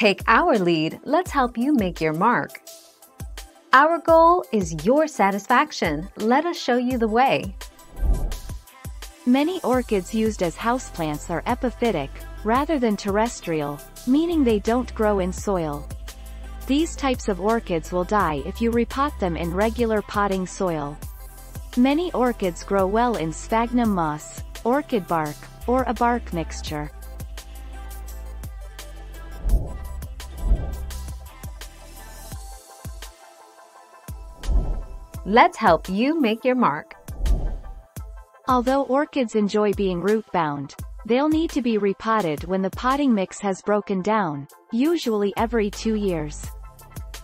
Take our lead, let's help you make your mark. Our goal is your satisfaction. Let us show you the way. Many orchids used as houseplants are epiphytic, rather than terrestrial, meaning they don't grow in soil. These types of orchids will die if you repot them in regular potting soil. Many orchids grow well in sphagnum moss, orchid bark, or a bark mixture. Let's help you make your mark. Although orchids enjoy being root-bound, they'll need to be repotted when the potting mix has broken down, usually every two years.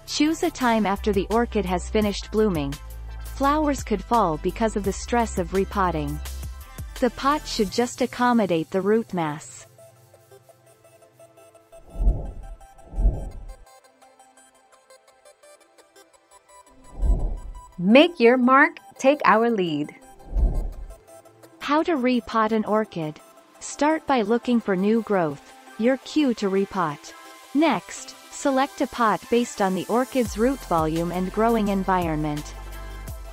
Choose a time after the orchid has finished blooming. Flowers could fall because of the stress of repotting. The pot should just accommodate the root mass. Make your mark, take our lead. How to repot an orchid. Start by looking for new growth, your cue to repot. Next, select a pot based on the orchid's root volume and growing environment.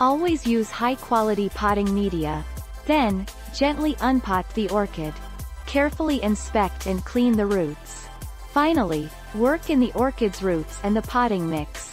Always use high-quality potting media. Then, gently unpot the orchid. Carefully inspect and clean the roots. Finally, work in the orchid's roots and the potting mix.